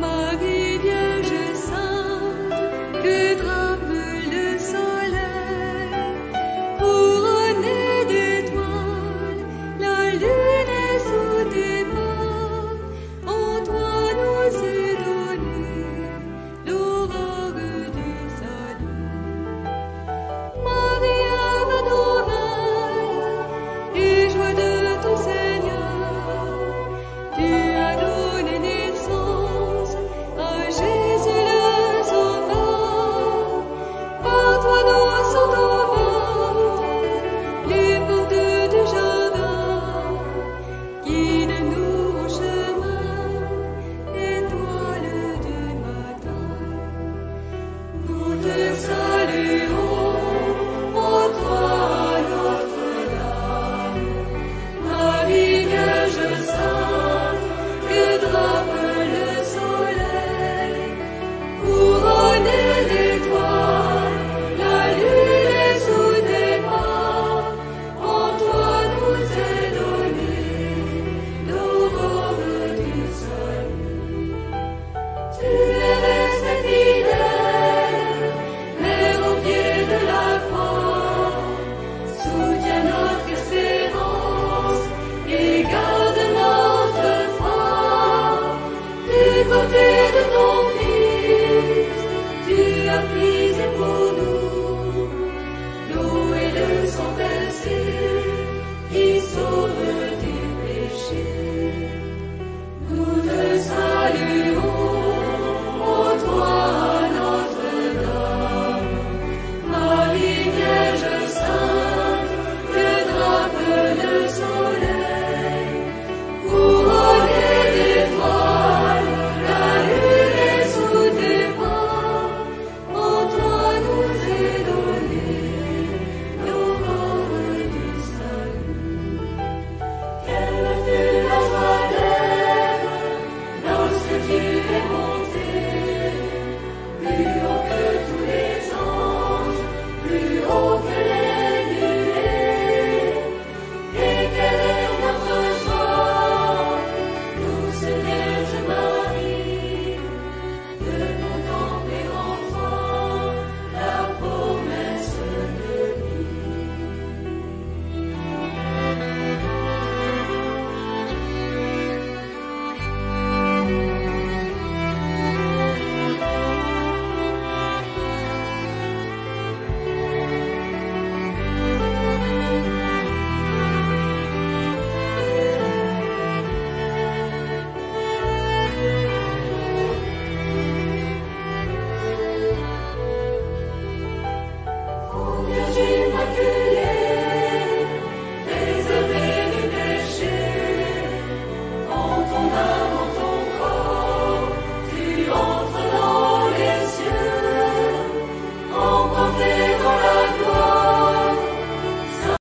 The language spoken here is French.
Marie Vierge Sainte, que